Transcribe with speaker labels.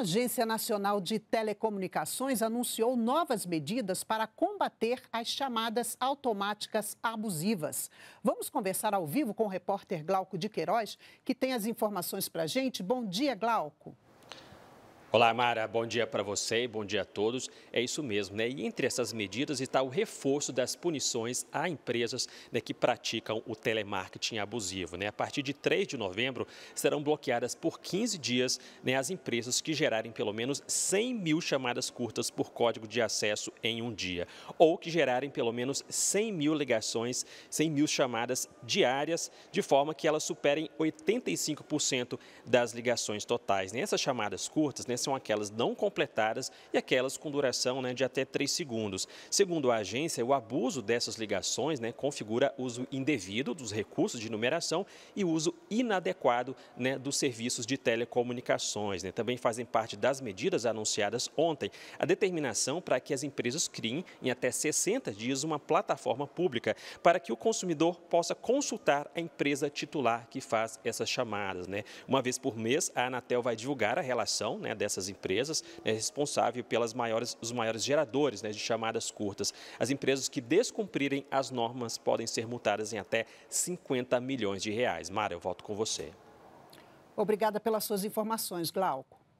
Speaker 1: Agência Nacional de Telecomunicações anunciou novas medidas para combater as chamadas automáticas abusivas. Vamos conversar ao vivo com o repórter Glauco de Queiroz, que tem as informações para a gente. Bom dia, Glauco.
Speaker 2: Olá, Mara. Bom dia para você e bom dia a todos. É isso mesmo, né? E entre essas medidas está o reforço das punições a empresas né, que praticam o telemarketing abusivo, né? A partir de 3 de novembro, serão bloqueadas por 15 dias né, as empresas que gerarem pelo menos 100 mil chamadas curtas por código de acesso em um dia, ou que gerarem pelo menos 100 mil ligações, 100 mil chamadas diárias, de forma que elas superem 85% das ligações totais. Né? Essas chamadas curtas, né, são aquelas não completadas e aquelas com duração né, de até 3 segundos. Segundo a agência, o abuso dessas ligações né, configura uso indevido dos recursos de numeração e uso inadequado né, dos serviços de telecomunicações. Né. Também fazem parte das medidas anunciadas ontem a determinação para que as empresas criem em até 60 dias uma plataforma pública para que o consumidor possa consultar a empresa titular que faz essas chamadas. Né. Uma vez por mês, a Anatel vai divulgar a relação né, dessas empresas, é responsável pelas maiores, os maiores geradores né, de chamadas curtas. As empresas que descumprirem as normas podem ser multadas em até 50 milhões de reais. Mara, eu volto com você.
Speaker 1: Obrigada pelas suas informações, Glauco.